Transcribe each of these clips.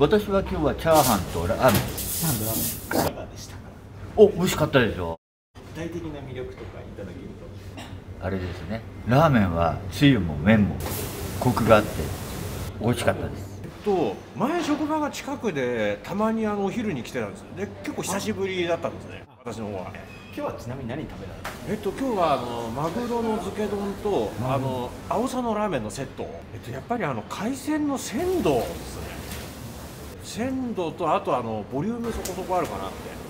私は今日はチャーハンとラーメン。ラーメンいかがでしたかお美味しかったでしょ？具体的な魅力とかいただけると。あれですね。ラーメンはつゆも麺もコクがあって美味しかったです。えっと前職場が近くでたまにあのお昼に来てたんですで結構久しぶりだったんですね。私の方は。今日はちなみに何食べられたんですか？えっと今日はあのマグロの漬け丼とあの青さのラーメンのセットえっとやっぱりあの海鮮の鮮度ですね鮮度とあとあのボリュームそこそこあるかなって。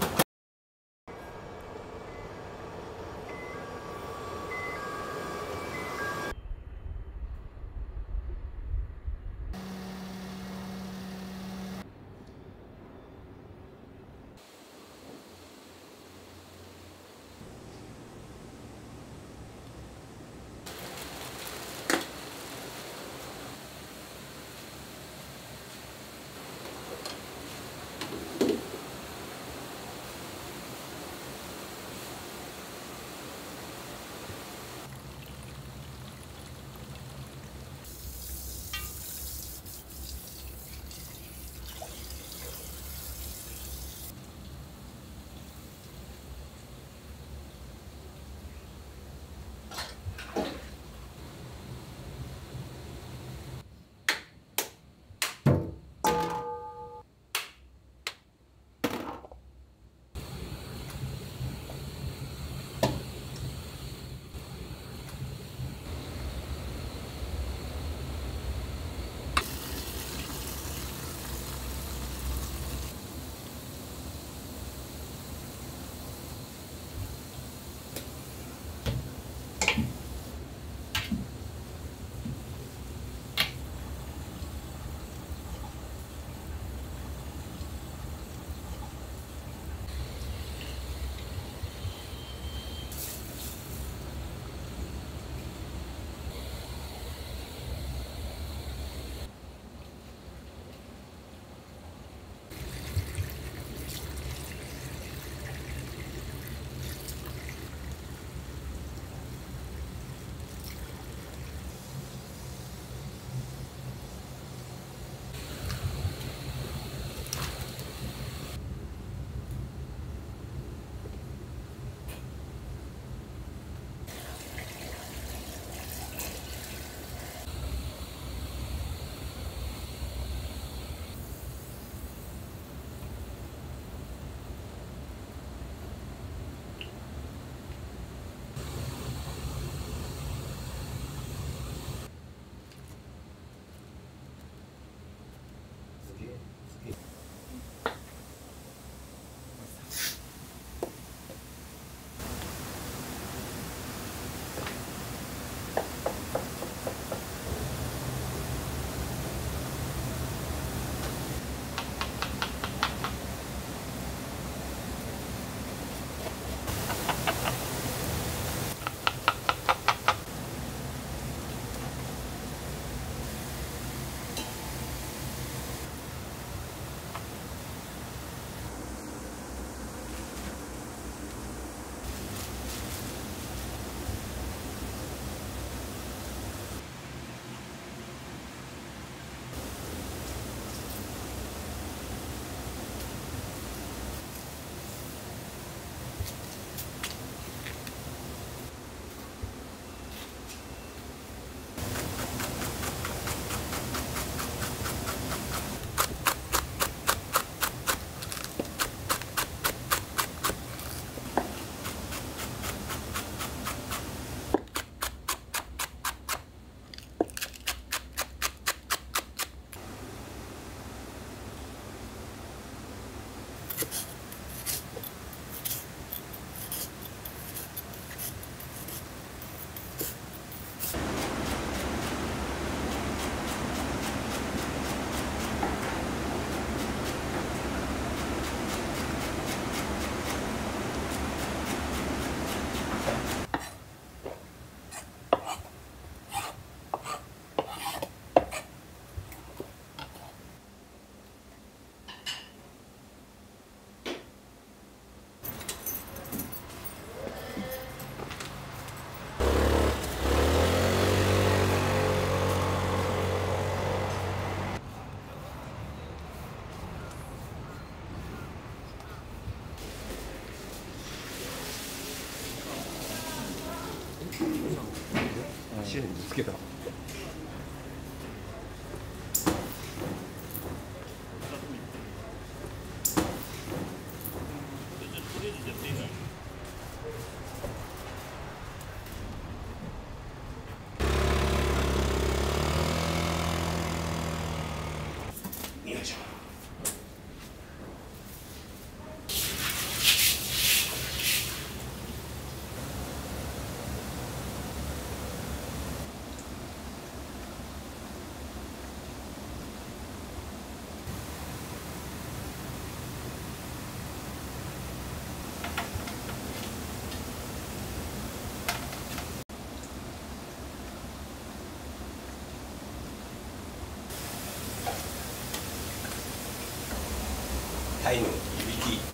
タイムいびき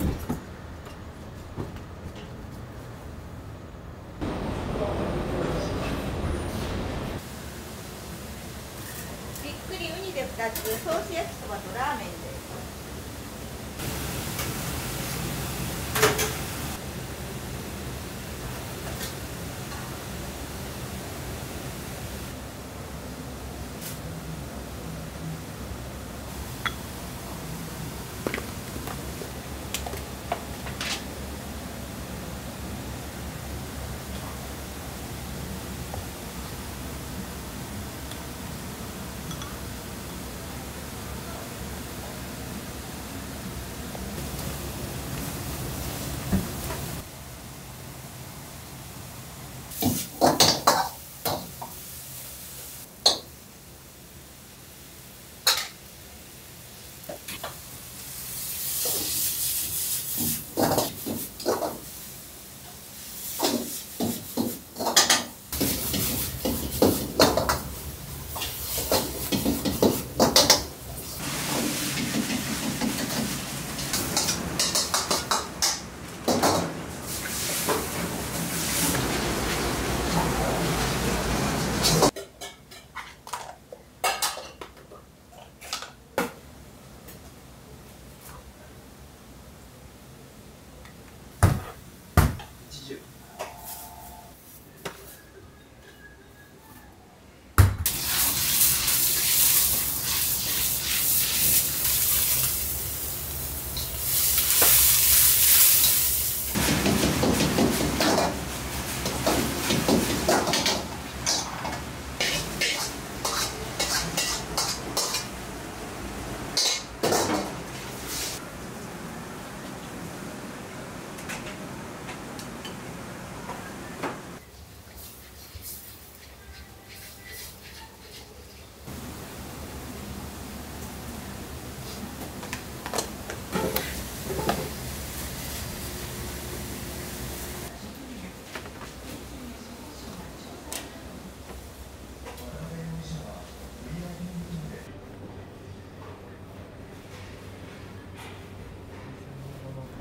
びっくりウニで2つソース焼きそばとラーメン。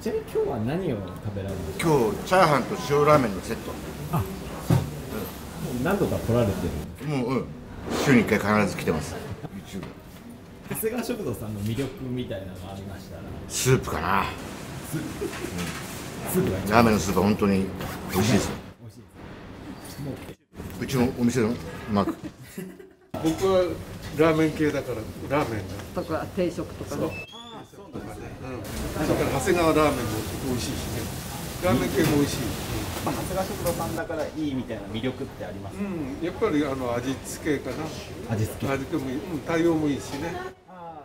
ちなみに今日は何を食べられる？んですか今日チャーハンと塩ラーメンのセット。もう。何度か来られてるもう、うん、週に1回必ず来てます。YouTube 長谷川食堂さんの魅力みたいなのがありましたら。スープかな。すぐがラーメンのスープは本当に美味しいですよ。美味しいですもううちのお店のマーク。僕はラーメン系だからラーメンがとか定食とかねそれから長谷川ラーメンも美味しいしね。ラーメン系も美味しい、まあ、長谷川食堂さんだからいいみたいな魅力ってありますか、うん、やっぱりあの味付けかな。味付け。味付けもいい、うん、対応もいいしね。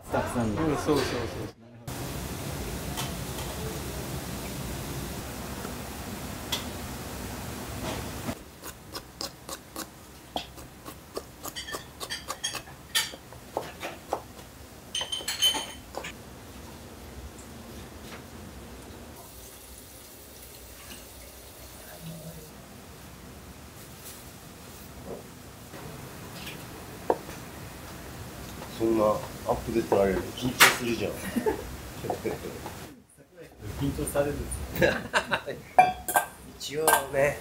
スタッフさんの、うん、そうそうそうそんなアップで撮られると緊張するじゃん緊張されるんですか一応ね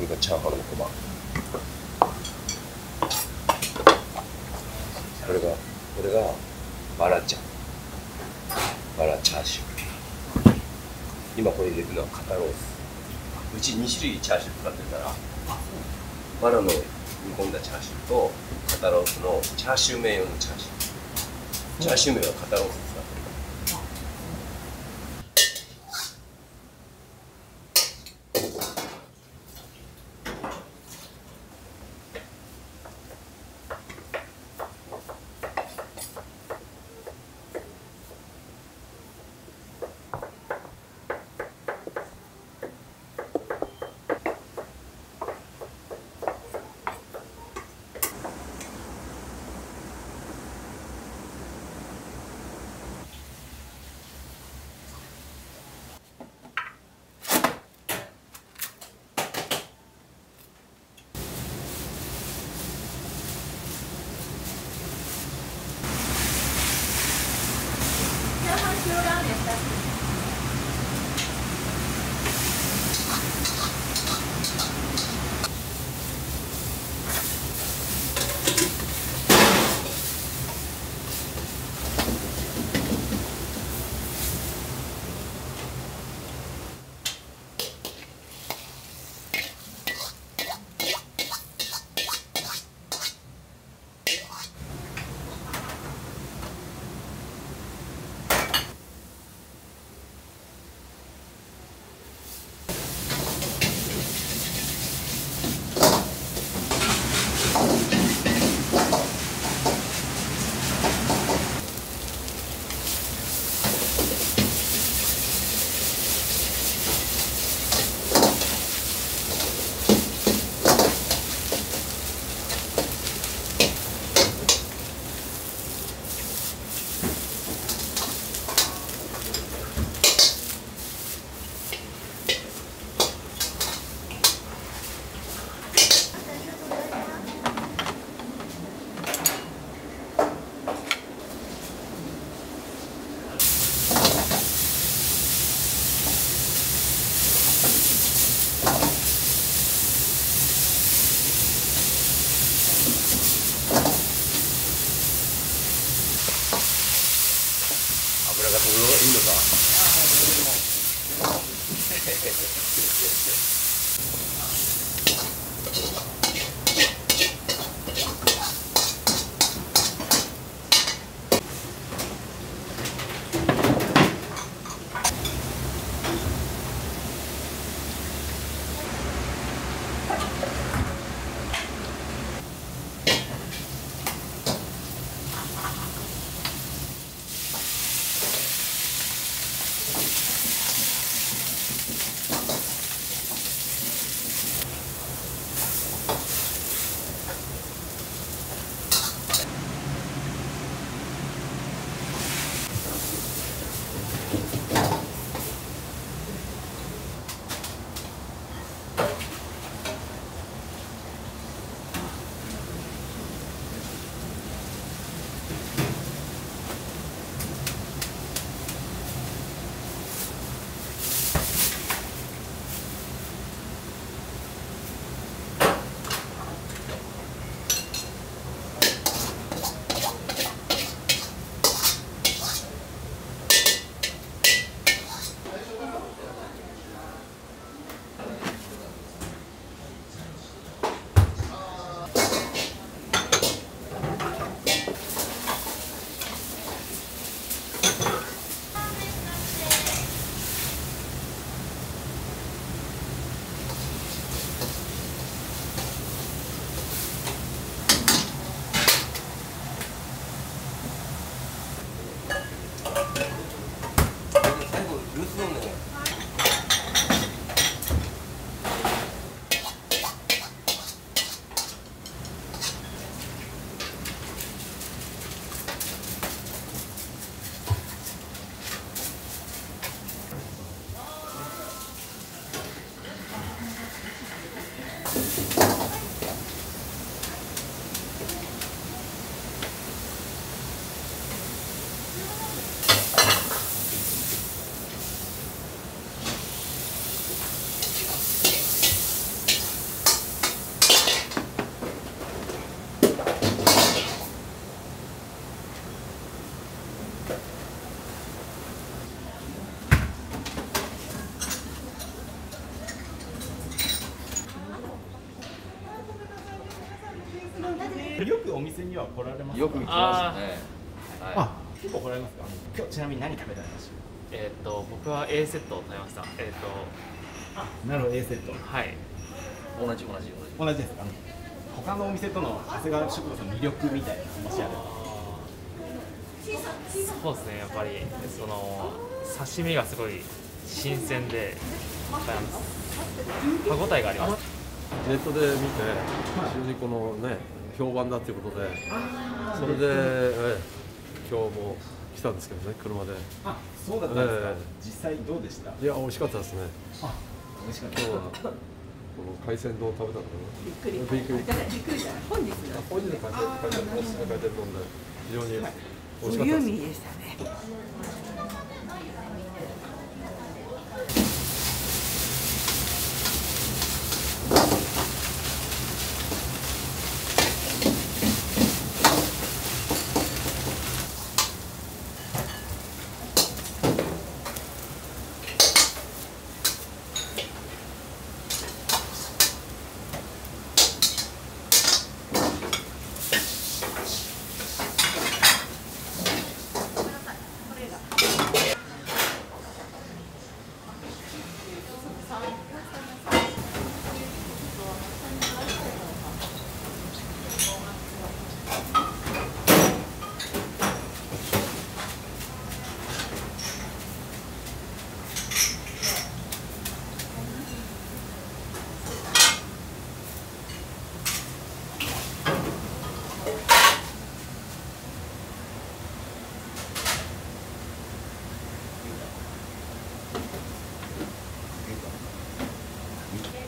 これがチャーハンのコマこれがこれがバラチャバラチャーシュー。今これ入れるのは肩ロース。うち2種類チャーシュー使ってたらバラの煮込んだチャーシューと肩ロースのチャーシュー麺用のチャーシュー。チャーシュー麺は肩ロース。あっ。よくお店には来られますか？よく行きますね。はい。あ結構来られますか？今日ちなみに何食べられましえっ、と僕は A セットを食べましたえっ、たなるほど A セット。とはい。同じ同じ同じ。同じですか？他のお店との長谷川食堂の魅力みたいなもしあれば。そうですねやっぱりその刺身がすごい新鮮で歯応えがあります。ネットで見て非常にこのね評判だっていうことで。それで、ええ今日も来たんですけどね車で。あそうだったんですか、ええ。実際どうでした？いや美味しかったですね。美味しかった。今日はこの海鮮丼を食べたのかな？びっくり。びっくり。びっくりした。本日の本日の海鮮海鮮丼海鮮丼で非常に美味しかったです。こ 감사합니다.